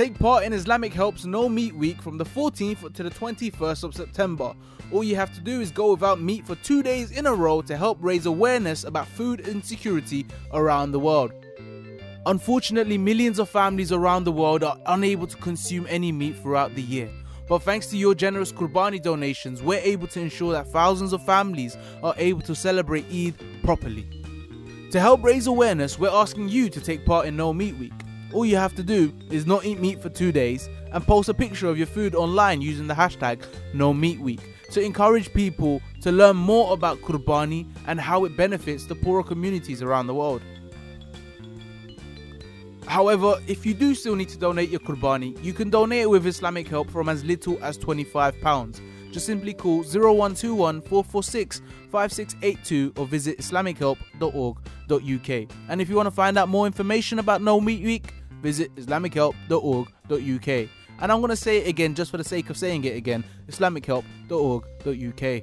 Take part in Islamic Help's No Meat Week from the 14th to the 21st of September. All you have to do is go without meat for two days in a row to help raise awareness about food insecurity around the world. Unfortunately, millions of families around the world are unable to consume any meat throughout the year. But thanks to your generous Qurbani donations, we're able to ensure that thousands of families are able to celebrate Eid properly. To help raise awareness, we're asking you to take part in No Meat Week. All you have to do is not eat meat for two days and post a picture of your food online using the hashtag No Meat Week to encourage people to learn more about Kurbani and how it benefits the poorer communities around the world. However, if you do still need to donate your Qurbani, you can donate it with Islamic help from as little as £25. Just simply call 0121 446 5682 or visit IslamicHelp.org.uk. And if you want to find out more information about No Meat Week, visit IslamicHelp.org.uk. And I'm going to say it again just for the sake of saying it again IslamicHelp.org.uk.